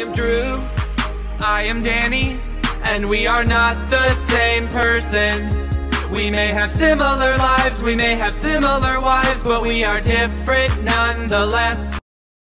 am Drew. I am Danny. And we are not the same person. We may have similar lives, we may have similar wives, but we are different nonetheless.